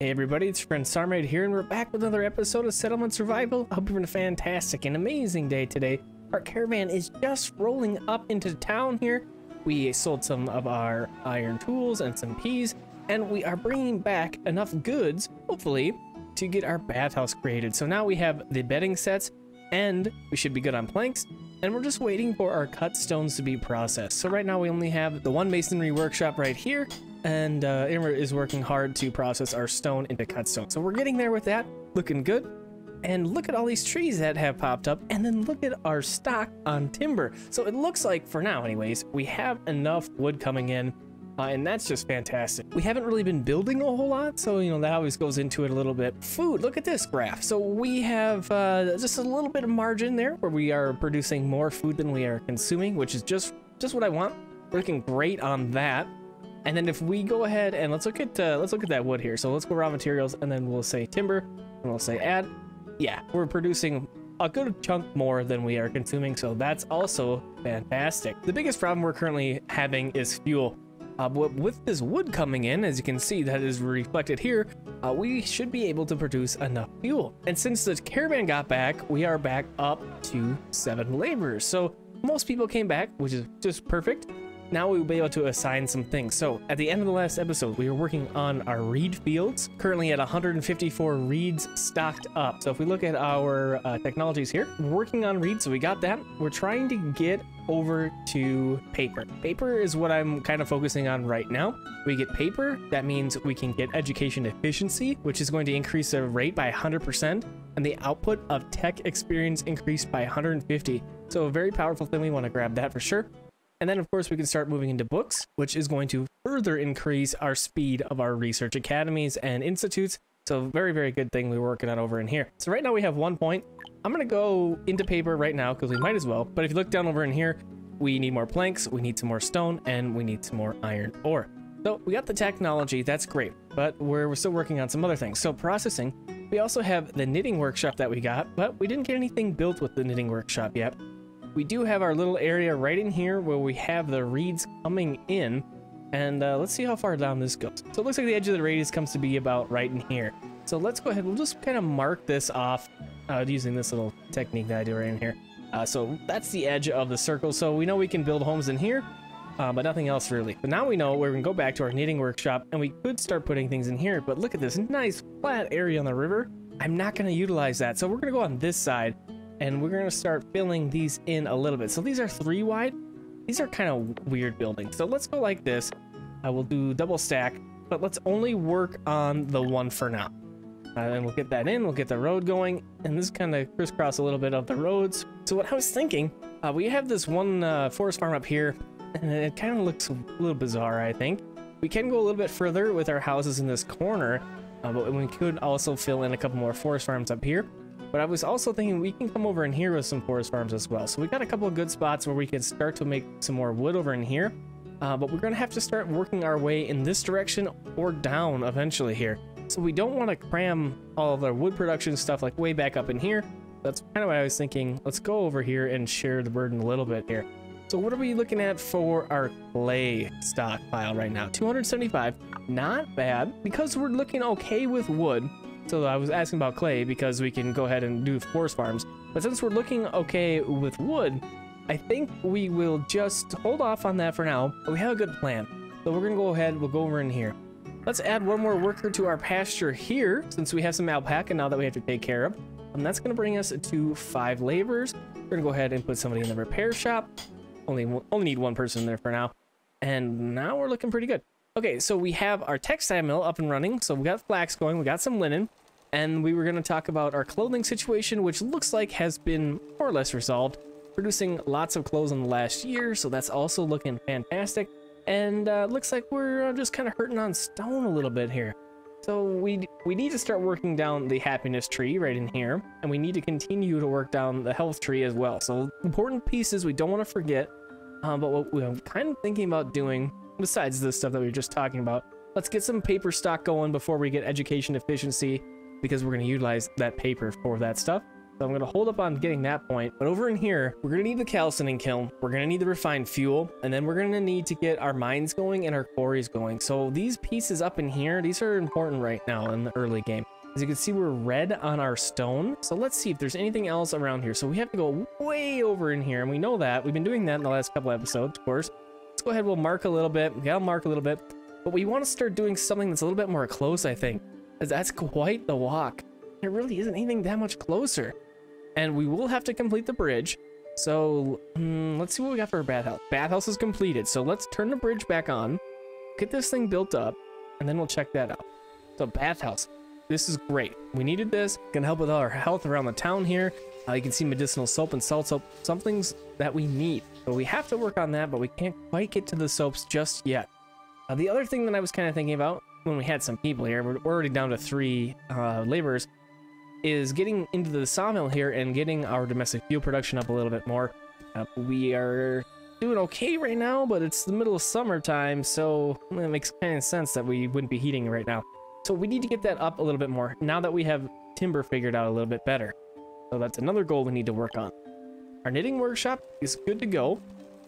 Hey everybody, it's your friend Sarmate here, and we're back with another episode of Settlement Survival. I hope you're having a fantastic and amazing day today. Our caravan is just rolling up into town here. We sold some of our iron tools and some peas, and we are bringing back enough goods, hopefully, to get our bathhouse created. So now we have the bedding sets, and we should be good on planks, and we're just waiting for our cut stones to be processed. So right now we only have the one masonry workshop right here, and uh, Imra is working hard to process our stone into cut stone. So we're getting there with that, looking good. And look at all these trees that have popped up, and then look at our stock on timber. So it looks like, for now anyways, we have enough wood coming in, uh, and that's just fantastic. We haven't really been building a whole lot, so, you know, that always goes into it a little bit. Food, look at this graph. So we have uh, just a little bit of margin there where we are producing more food than we are consuming, which is just, just what I want. Looking great on that. And then if we go ahead and let's look at uh, let's look at that wood here. So let's go raw materials and then we'll say timber and we'll say add. Yeah, we're producing a good chunk more than we are consuming, so that's also fantastic. The biggest problem we're currently having is fuel. Uh, but with this wood coming in, as you can see, that is reflected here, uh, we should be able to produce enough fuel. And since the caravan got back, we are back up to seven laborers. So most people came back, which is just perfect now we will be able to assign some things. So at the end of the last episode, we were working on our reed fields, currently at 154 reeds stocked up. So if we look at our uh, technologies here, we're working on reeds, so we got that. We're trying to get over to paper. Paper is what I'm kind of focusing on right now. We get paper, that means we can get education efficiency, which is going to increase the rate by 100%, and the output of tech experience increased by 150. So a very powerful thing, we want to grab that for sure. And then, of course, we can start moving into books, which is going to further increase our speed of our research academies and institutes. So very, very good thing we're working on over in here. So right now we have one point. I'm going to go into paper right now because we might as well. But if you look down over in here, we need more planks, we need some more stone, and we need some more iron ore. So we got the technology, that's great, but we're, we're still working on some other things. So processing, we also have the knitting workshop that we got, but we didn't get anything built with the knitting workshop yet. We do have our little area right in here where we have the reeds coming in. And uh, let's see how far down this goes. So it looks like the edge of the radius comes to be about right in here. So let's go ahead. We'll just kind of mark this off uh, using this little technique that I do right in here. Uh, so that's the edge of the circle. So we know we can build homes in here, uh, but nothing else really. But now we know we're going to go back to our knitting workshop and we could start putting things in here. But look at this nice flat area on the river. I'm not going to utilize that. So we're going to go on this side and we're going to start filling these in a little bit. So these are three wide. These are kind of weird buildings. So let's go like this. I will do double stack, but let's only work on the one for now. Uh, and we'll get that in, we'll get the road going, and this kind of crisscross a little bit of the roads. So what I was thinking, uh, we have this one uh, forest farm up here, and it kind of looks a little bizarre, I think. We can go a little bit further with our houses in this corner, uh, but we could also fill in a couple more forest farms up here. But I was also thinking we can come over in here with some forest farms as well. So we got a couple of good spots where we can start to make some more wood over in here. Uh, but we're going to have to start working our way in this direction or down eventually here. So we don't want to cram all of our wood production stuff like way back up in here. That's kind of what I was thinking. Let's go over here and share the burden a little bit here. So what are we looking at for our clay stockpile right now? 275, not bad. Because we're looking okay with wood, so I was asking about clay because we can go ahead and do forest farms. But since we're looking okay with wood, I think we will just hold off on that for now. But we have a good plan. So we're gonna go ahead, we'll go over in here. Let's add one more worker to our pasture here, since we have some alpaca now that we have to take care of. And that's gonna bring us to five laborers. We're gonna go ahead and put somebody in the repair shop. Only, only need one person there for now. And now we're looking pretty good. Okay, so we have our textile mill up and running. So we got flax going, we got some linen, and we were going to talk about our clothing situation, which looks like has been more or less resolved. Producing lots of clothes in the last year, so that's also looking fantastic. And uh, looks like we're uh, just kind of hurting on stone a little bit here. So we we need to start working down the happiness tree right in here, and we need to continue to work down the health tree as well. So important pieces we don't want to forget. Um, but what we're kind of thinking about doing besides the stuff that we were just talking about, let's get some paper stock going before we get education efficiency because we're going to utilize that paper for that stuff. So I'm gonna hold up on getting that point. But over in here, we're gonna need the calcining kiln. We're gonna need the refined fuel, and then we're gonna need to get our mines going and our quarries going. So these pieces up in here, these are important right now in the early game. As you can see, we're red on our stone. So let's see if there's anything else around here. So we have to go way over in here, and we know that. We've been doing that in the last couple episodes, of course. Go ahead, we'll mark a little bit. Yeah, I'll mark a little bit. But we want to start doing something that's a little bit more close, I think. Because that's quite the walk. There really isn't anything that much closer. And we will have to complete the bridge. So hmm, let's see what we got for our bathhouse. Bathhouse is completed. So let's turn the bridge back on, get this thing built up, and then we'll check that out. So bathhouse, this is great. We needed this. Gonna help with our health around the town here. Uh, you can see medicinal soap and salt soap. Some things that we need. So we have to work on that, but we can't quite get to the soaps just yet. Uh, the other thing that I was kind of thinking about when we had some people here, we're already down to three uh, laborers, is getting into the sawmill here and getting our domestic fuel production up a little bit more. Uh, we are doing okay right now, but it's the middle of summertime, so it makes kind of sense that we wouldn't be heating right now. So we need to get that up a little bit more now that we have timber figured out a little bit better. So that's another goal we need to work on. Our knitting workshop is good to go.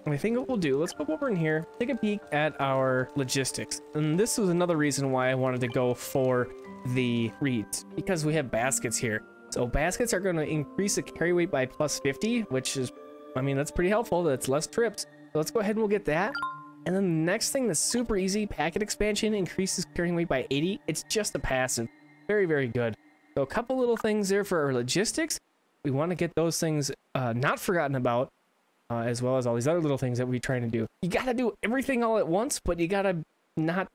And I think what we'll do, let's go over in here, take a peek at our logistics. And this was another reason why I wanted to go for the reeds because we have baskets here. So baskets are going to increase the carry weight by plus 50, which is, I mean, that's pretty helpful. That's less trips. So let's go ahead and we'll get that. And then the next thing that's super easy, packet expansion increases carrying weight by 80. It's just a passive. Very, very good. So a couple little things there for our logistics. We want to get those things uh, not forgotten about, uh, as well as all these other little things that we're trying to do. You got to do everything all at once, but you got to not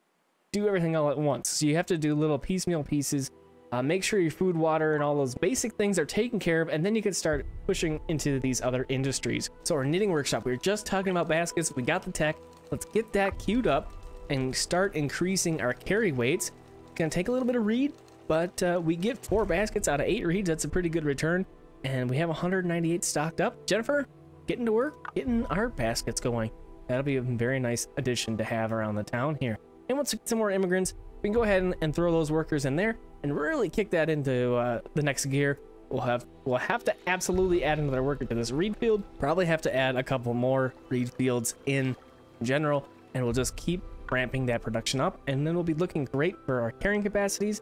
do everything all at once. So you have to do little piecemeal pieces. Uh, make sure your food, water, and all those basic things are taken care of, and then you can start pushing into these other industries. So our knitting workshop, we were just talking about baskets. We got the tech. Let's get that queued up and start increasing our carry weights. It's gonna take a little bit of reed, but uh, we get four baskets out of eight reeds. That's a pretty good return. And we have 198 stocked up. Jennifer, getting to work, getting our baskets going. That'll be a very nice addition to have around the town here. And once we get some more immigrants, we can go ahead and, and throw those workers in there and really kick that into uh, the next gear. We'll have we'll have to absolutely add another worker to this reed field. Probably have to add a couple more reed fields in general, and we'll just keep ramping that production up, and then we'll be looking great for our carrying capacities,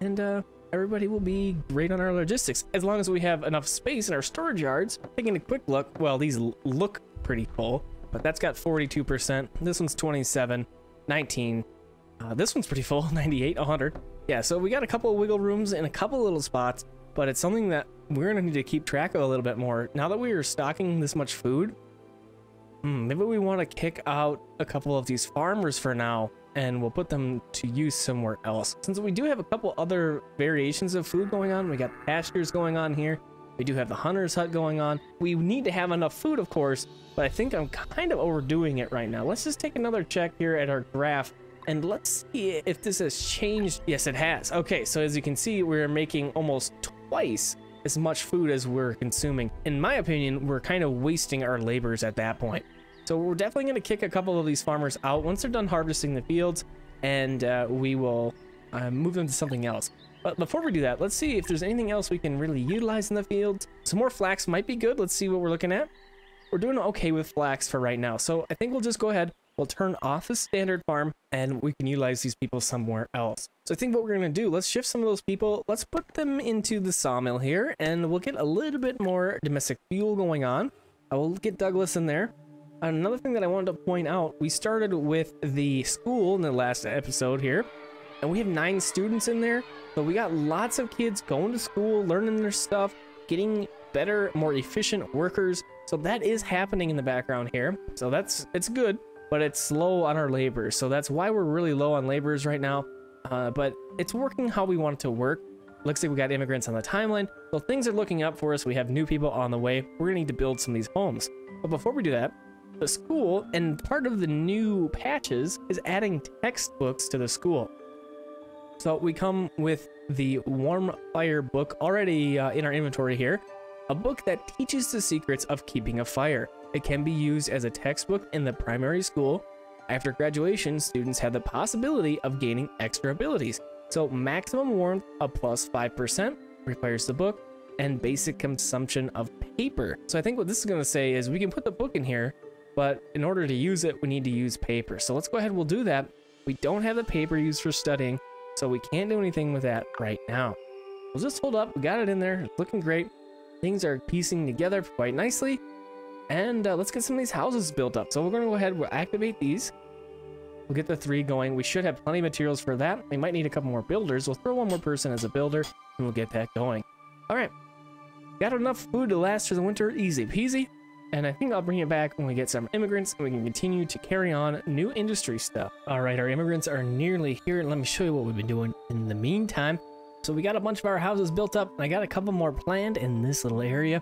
and uh, everybody will be great on our logistics as long as we have enough space in our storage yards. Taking a quick look, well, these look pretty full, but that's got 42%. This one's 27. 19. Uh, this one's pretty full, 98, 100. Yeah, so we got a couple of wiggle rooms and a couple little spots, but it's something that we're gonna need to keep track of a little bit more. Now that we are stocking this much food, hmm, maybe we want to kick out a couple of these farmers for now, and we'll put them to use somewhere else. Since we do have a couple other variations of food going on, we got pastures going on here, we do have the hunter's hut going on. We need to have enough food, of course, but I think I'm kind of overdoing it right now. Let's just take another check here at our graph and let's see if this has changed. Yes, it has. Okay, so as you can see, we're making almost twice as much food as we're consuming. In my opinion, we're kind of wasting our labors at that point. So we're definitely going to kick a couple of these farmers out once they're done harvesting the fields, and uh, we will uh, move them to something else. But before we do that, let's see if there's anything else we can really utilize in the field. Some more flax might be good. Let's see what we're looking at. We're doing okay with flax for right now. So I think we'll just go ahead. We'll turn off the standard farm and we can utilize these people somewhere else. So I think what we're going to do, let's shift some of those people. Let's put them into the sawmill here and we'll get a little bit more domestic fuel going on. I will get Douglas in there. Another thing that I wanted to point out, we started with the school in the last episode here and we have nine students in there. So we got lots of kids going to school, learning their stuff, getting better, more efficient workers. So that is happening in the background here. So that's it's good, but it's slow on our labor. So that's why we're really low on laborers right now. Uh, but it's working how we want it to work. Looks like we got immigrants on the timeline. So things are looking up for us. We have new people on the way. We're gonna need to build some of these homes. But before we do that, the school and part of the new patches is adding textbooks to the school. So we come with the Warm Fire book already uh, in our inventory here. A book that teaches the secrets of keeping a fire. It can be used as a textbook in the primary school. After graduation, students have the possibility of gaining extra abilities. So maximum warmth of plus 5% requires the book. and basic consumption of paper. So I think what this is going to say is we can put the book in here, but in order to use it, we need to use paper. So let's go ahead, we'll do that. We don't have the paper used for studying, so we can't do anything with that right now. We'll just hold up, we got it in there, it's looking great. Things are piecing together quite nicely. And uh, let's get some of these houses built up. So we're gonna go ahead, we'll activate these. We'll get the three going. We should have plenty of materials for that. We might need a couple more builders. We'll throw one more person as a builder and we'll get that going. All right, got enough food to last for the winter, easy peasy. And I think I'll bring it back when we get some immigrants and we can continue to carry on new industry stuff. All right, our immigrants are nearly here. Let me show you what we've been doing in the meantime. So we got a bunch of our houses built up and I got a couple more planned in this little area.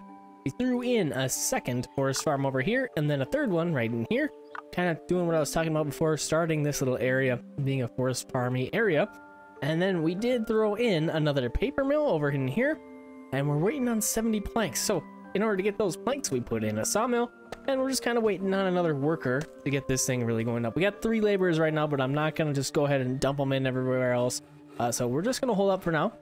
We threw in a second forest farm over here and then a third one right in here. Kind of doing what I was talking about before, starting this little area, being a forest farmy area. And then we did throw in another paper mill over in here. And we're waiting on 70 planks. So in order to get those planks, we put in a sawmill. And we're just kind of waiting on another worker to get this thing really going up. We got three laborers right now, but I'm not going to just go ahead and dump them in everywhere else. Uh, so we're just going to hold up for now.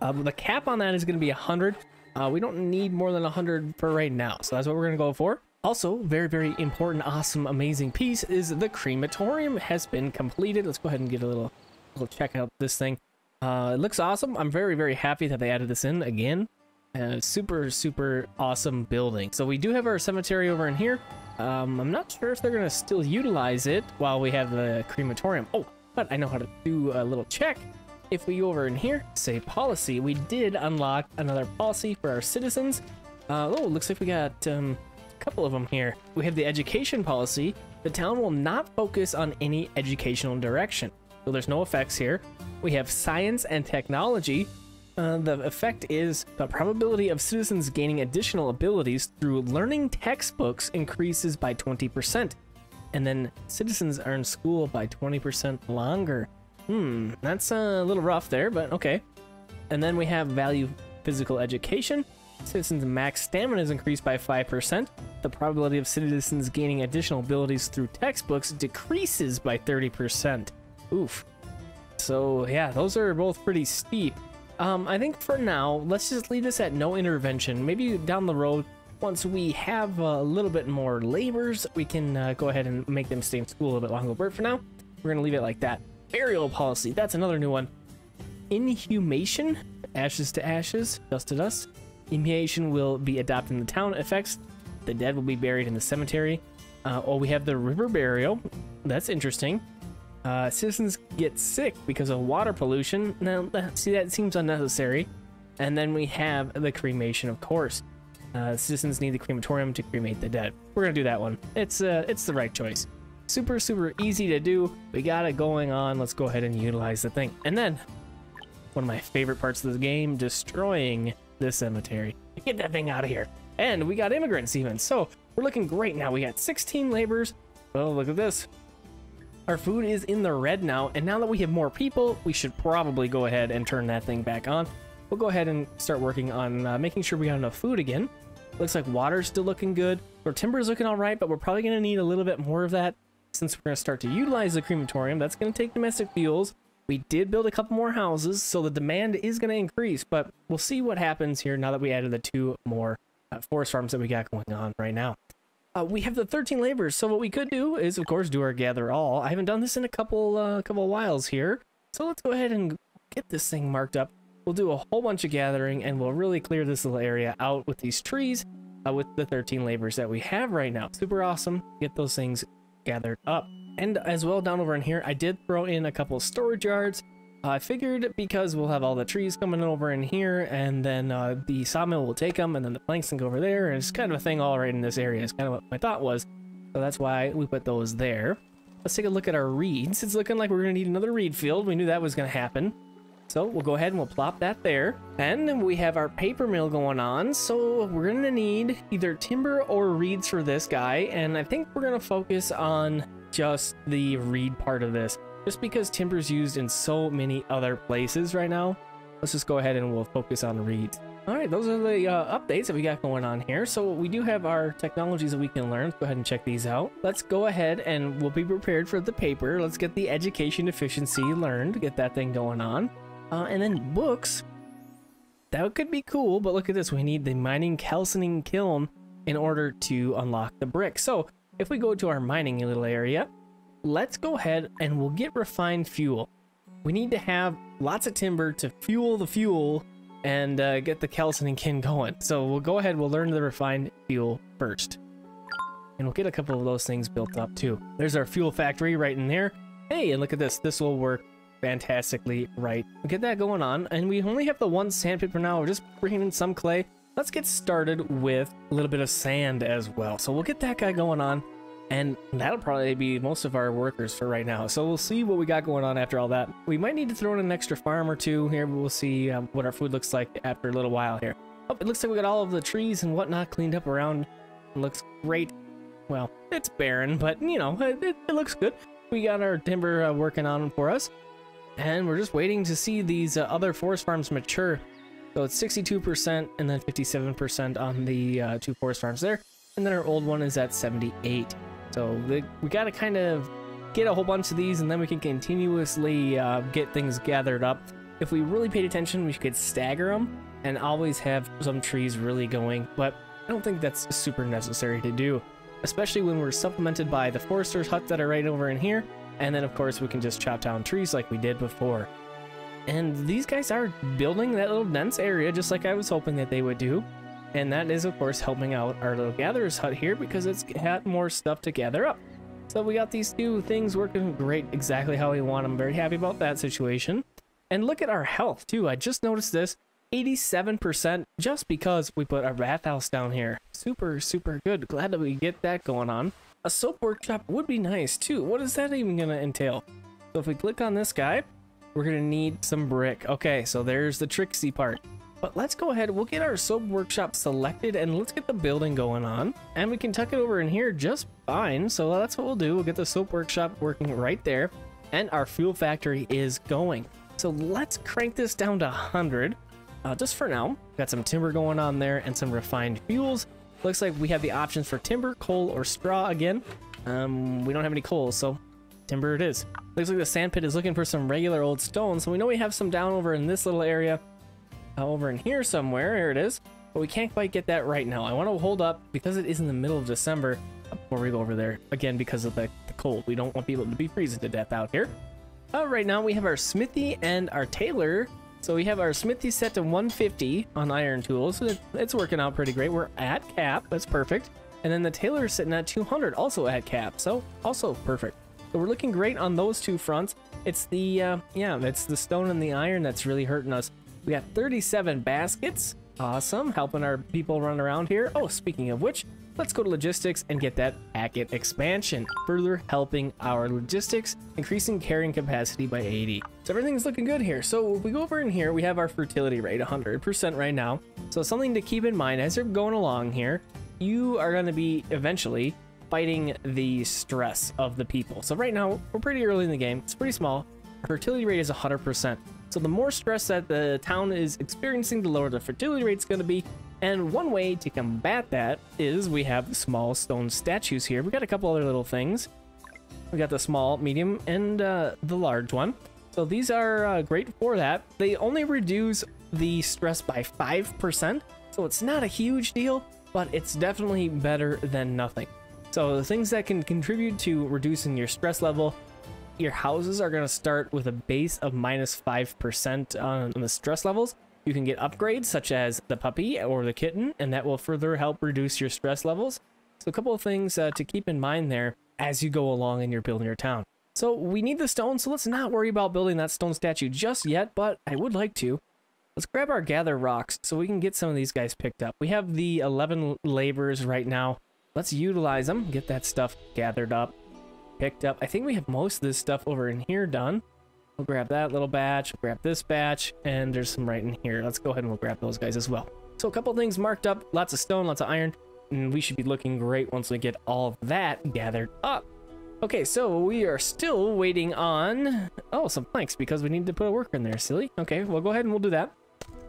Uh, the cap on that is going to be 100. Uh, we don't need more than 100 for right now. So that's what we're going to go for. Also, very, very important, awesome, amazing piece is the crematorium has been completed. Let's go ahead and get a little, little check out this thing. Uh, it looks awesome. I'm very, very happy that they added this in again. Uh, super, super awesome building. So we do have our cemetery over in here. Um, I'm not sure if they're going to still utilize it while we have the crematorium. Oh, but I know how to do a little check. If we go over in here, say policy, we did unlock another policy for our citizens. Uh, oh, looks like we got um, a couple of them here. We have the education policy. The town will not focus on any educational direction. So there's no effects here. We have science and technology. Uh, the effect is the probability of citizens gaining additional abilities through learning textbooks increases by 20%. And then citizens earn school by 20% longer. Hmm, that's a little rough there, but okay. And then we have value physical education. Citizens' max stamina is increased by 5%. The probability of citizens gaining additional abilities through textbooks decreases by 30%. Oof. So yeah, those are both pretty steep. Um, I think for now, let's just leave this at no intervention. Maybe down the road, once we have a little bit more labors, we can uh, go ahead and make them stay in school a little bit longer. But for now, we're going to leave it like that. Burial policy, that's another new one. Inhumation, ashes to ashes, dust to dust. Inhumation will be adopted in the town effects. The dead will be buried in the cemetery. Uh, oh, we have the river burial. That's interesting. Uh, citizens get sick because of water pollution. Now, see, that seems unnecessary. And then we have the cremation, of course. Uh, citizens need the crematorium to cremate the dead. We're gonna do that one. It's uh, it's the right choice. Super, super easy to do. We got it going on. Let's go ahead and utilize the thing. And then, one of my favorite parts of the game, destroying the cemetery. Get that thing out of here. And we got immigrants even. So we're looking great now. We got 16 laborers. Well, look at this. Our food is in the red now. And now that we have more people, we should probably go ahead and turn that thing back on. We'll go ahead and start working on uh, making sure we got enough food again. Looks like water's still looking good. Our is looking all right, but we're probably going to need a little bit more of that since we're going to start to utilize the crematorium. That's going to take domestic fuels. We did build a couple more houses, so the demand is going to increase, but we'll see what happens here now that we added the two more uh, forest farms that we got going on right now. Uh, we have the 13 laborers, so what we could do is, of course, do our gather all. I haven't done this in a couple uh, couple whiles here, so let's go ahead and get this thing marked up. We'll do a whole bunch of gathering, and we'll really clear this little area out with these trees, uh, with the 13 laborers that we have right now. Super awesome. Get those things gathered up. And as well down over in here, I did throw in a couple of storage yards. I figured because we'll have all the trees coming over in here, and then uh, the sawmill will take them, and then the planks can go over there, and it's kind of a thing all right in this area. It's kind of what my thought was. So that's why we put those there. Let's take a look at our reeds. It's looking like we're going to need another reed field. We knew that was going to happen. So we'll go ahead and we'll plop that there. And we have our paper mill going on. So we're going to need either timber or reeds for this guy. And I think we're going to focus on just the reed part of this. Just because timber is used in so many other places right now. Let's just go ahead and we'll focus on reeds. All right, those are the uh, updates that we got going on here. So we do have our technologies that we can learn. Let's go ahead and check these out. Let's go ahead and we'll be prepared for the paper. Let's get the education efficiency learned, get that thing going on. Uh, and then books. that could be cool, but look at this. We need the mining calcining kiln in order to unlock the brick. So if we go to our mining little area, let's go ahead and we'll get refined fuel. We need to have lots of timber to fuel the fuel and uh, get the calcining kiln going. So we'll go ahead, we'll learn the refined fuel first. And we'll get a couple of those things built up too. There's our fuel factory right in there. Hey, and look at this. This will work fantastically right. We'll get that going on. And we only have the one sandpit for now. We're just bringing in some clay. Let's get started with a little bit of sand as well. So we'll get that guy going on. And that'll probably be most of our workers for right now. So we'll see what we got going on after all that. We might need to throw in an extra farm or two here, but we'll see um, what our food looks like after a little while here. Oh, it looks like we got all of the trees and whatnot cleaned up around. It looks great. Well, it's barren, but you know, it, it, it looks good. We got our timber uh, working on for us. And we're just waiting to see these uh, other forest farms mature. So it's 62% and then 57% on the uh, two forest farms there. And then our old one is at 78. So the, we got to kind of get a whole bunch of these and then we can continuously uh, get things gathered up. If we really paid attention, we could stagger them and always have some trees really going, but I don't think that's super necessary to do, especially when we're supplemented by the forester's hut that are right over in here, and then of course we can just chop down trees like we did before. And these guys are building that little dense area just like I was hoping that they would do. And that is, of course, helping out our little gatherer's hut here because it's got more stuff to gather up. So we got these two things working great, exactly how we want. I'm very happy about that situation. And look at our health, too. I just noticed this. 87% just because we put a bathhouse down here. Super, super good. Glad that we get that going on. A soap workshop would be nice, too. What is that even to entail? So if we click on this guy, we're to need some brick. Okay, so there's the tricksy part. But let's go ahead, we'll get our soap workshop selected and let's get the building going on. And we can tuck it over in here just fine. So that's what we'll do. We'll get the soap workshop working right there. And our fuel factory is going. So let's crank this down to 100. Uh, just for now, got some timber going on there and some refined fuels. Looks like we have the options for timber, coal, or straw again. Um, we don't have any coal, so timber it is. Looks like the sand pit is looking for some regular old stone, so we know we have some down over in this little area over in here somewhere. Here it is. But we can't quite get that right now. I want to hold up because it is in the middle of December before we go over there. Again, because of the, the cold. We don't want people to be freezing to death out here. Uh, right now we have our smithy and our tailor. So we have our smithy set to 150 on iron tools. It's working out pretty great. We're at cap. That's perfect. And then the tailor is sitting at 200, also at cap. So also perfect. So we're looking great on those two fronts. It's the, uh, yeah, it's the stone and the iron that's really hurting us. We got 37 baskets. Awesome, helping our people run around here. Oh, speaking of which, let's go to logistics and get that packet expansion, further helping our logistics, increasing carrying capacity by 80. So everything's looking good here. So if we go over in here, we have our fertility rate 100% right now. So something to keep in mind as you're going along here, you are going to be eventually fighting the stress of the people. So right now, we're pretty early in the game. It's pretty small. Our fertility rate is 100%. So the more stress that the town is experiencing, the lower the fertility rate is going to be. And one way to combat that is we have small stone statues here. We got a couple other little things. We got the small, medium, and uh, the large one. So these are uh, great for that. They only reduce the stress by 5%. So it's not a huge deal, but it's definitely better than nothing. So the things that can contribute to reducing your stress level your houses are going to start with a base of minus 5% on the stress levels. You can get upgrades such as the puppy or the kitten, and that will further help reduce your stress levels. So a couple of things uh, to keep in mind there as you go along and you're building your town. So we need the stone, so let's not worry about building that stone statue just yet, but I would like to. Let's grab our gather rocks so we can get some of these guys picked up. We have the 11 laborers right now. Let's utilize them, get that stuff gathered up picked up. I think we have most of this stuff over in here done. We'll grab that little batch, grab this batch, and there's some right in here. Let's go ahead and we'll grab those guys as well. So a couple things marked up, lots of stone, lots of iron, and we should be looking great once we get all that gathered up. Okay, so we are still waiting on, oh, some planks because we need to put a worker in there, silly. Okay, well, go ahead and we'll do that.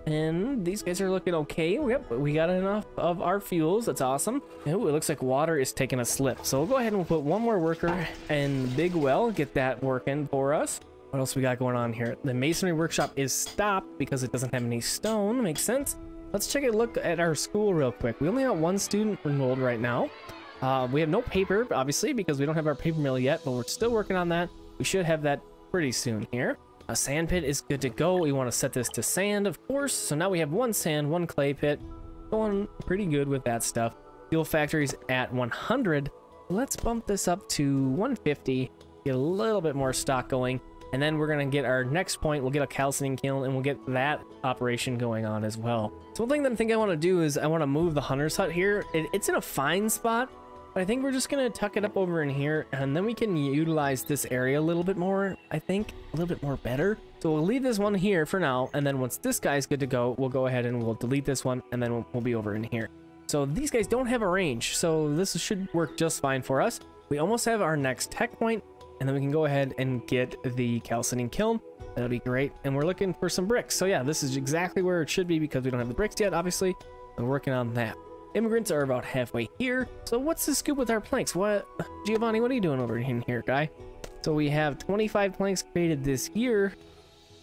And these guys are looking okay. Yep, we got enough of our fuels. That's awesome. Ooh, it looks like water is taking a slip. So we'll go ahead and we'll put one more worker in Big Well. Get that working for us. What else we got going on here? The masonry workshop is stopped because it doesn't have any stone. Makes sense. Let's check a look at our school real quick. We only got one student enrolled right now. Uh, we have no paper, obviously, because we don't have our paper mill yet, but we're still working on that. We should have that pretty soon here. A sand pit is good to go. We want to set this to sand, of course. So now we have one sand, one clay pit. Going pretty good with that stuff. Fuel factory's at 100. Let's bump this up to 150. Get a little bit more stock going. And then we're going to get our next point. We'll get a calcining kiln and we'll get that operation going on as well. So one thing that I think I want to do is I want to move the hunter's hut here. It, it's in a fine spot, but I think we're just going to tuck it up over in here and then we can utilize this area a little bit more, I think, a little bit more better. So we'll leave this one here for now. And then once this guy's good to go, we'll go ahead and we'll delete this one and then we'll, we'll be over in here. So these guys don't have a range, so this should work just fine for us. We almost have our next tech point, and then we can go ahead and get the calcining kiln. That'll be great. And we're looking for some bricks. So yeah, this is exactly where it should be because we don't have the bricks yet, obviously. We're working on that. Immigrants are about halfway here. So what's the scoop with our planks? What, Giovanni, what are you doing over in here, guy? So we have 25 planks created this year.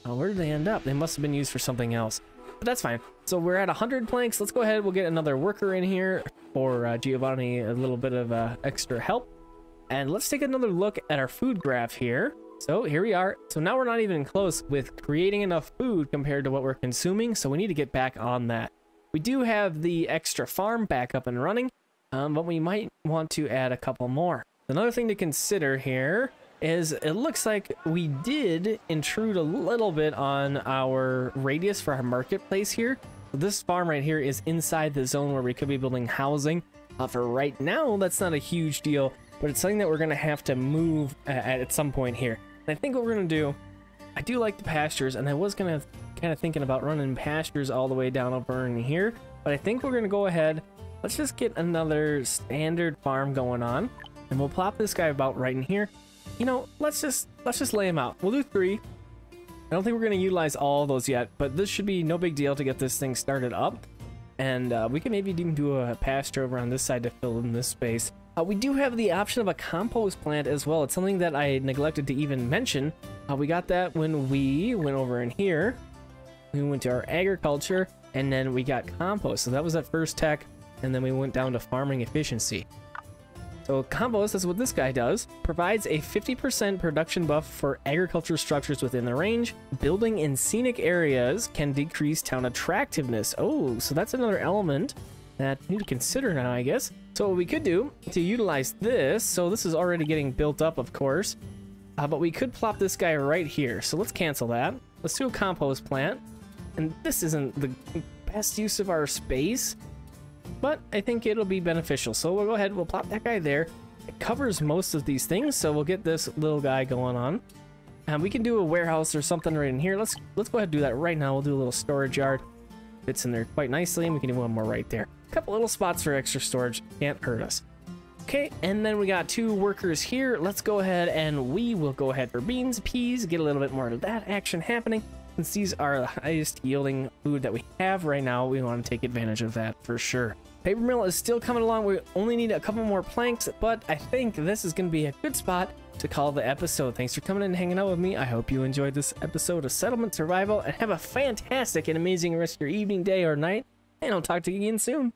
Where did they end up? They must have been used for something else. But that's fine. So we're at 100 planks. Let's go ahead. We'll get another worker in here for uh, Giovanni a little bit of uh, extra help. And let's take another look at our food graph here. So here we are. So now we're not even close with creating enough food compared to what we're consuming. So we need to get back on that. We do have the extra farm back up and running, um, but we might want to add a couple more. Another thing to consider here is it looks like we did intrude a little bit on our radius for our marketplace here. This farm right here is inside the zone where we could be building housing. Uh, for right now, that's not a huge deal, but it's something that we're going to have to move at, at some point here. And I think what we're going to do, I do like the pastures, and I was going to kind of thinking about running pastures all the way down over in here, but I think we're going to go ahead. Let's just get another standard farm going on, and we'll plop this guy about right in here you know, let's just let's just lay them out. We'll do three. I don't think we're going to utilize all those yet, but this should be no big deal to get this thing started up. And uh, we can maybe even do a pasture over on this side to fill in this space. Uh, we do have the option of a compost plant as well. It's something that I neglected to even mention. Uh, we got that when we went over in here. We went to our agriculture, and then we got compost. So that was that first tech, and then we went down to farming efficiency. So compost, that's what this guy does, provides a 50% production buff for agriculture structures within the range. Building in scenic areas can decrease town attractiveness. Oh, so that's another element that we need to consider now, I guess. So what we could do to utilize this, so this is already getting built up, of course, uh, but we could plop this guy right here. So let's cancel that. Let's do a compost plant. And this isn't the best use of our space, but I think it'll be beneficial. So we'll go ahead, we'll plop that guy there. It covers most of these things, so we'll get this little guy going on. And we can do a warehouse or something right in here. Let's let's go ahead and do that right now. We'll do a little storage yard. Fits in there quite nicely, and we can do one more right there. A couple little spots for extra storage. Can't hurt us. Okay, and then we got two workers here. Let's go ahead and we will go ahead for beans, peas, get a little bit more of that action happening. Since these are the highest yielding food that we have right now, we want to take advantage of that for sure. Paper mill is still coming along. We only need a couple more planks, but I think this is going to be a good spot to call the episode. Thanks for coming and hanging out with me. I hope you enjoyed this episode of Settlement Survival and have a fantastic and amazing rest of your evening, day, or night. And I'll talk to you again soon.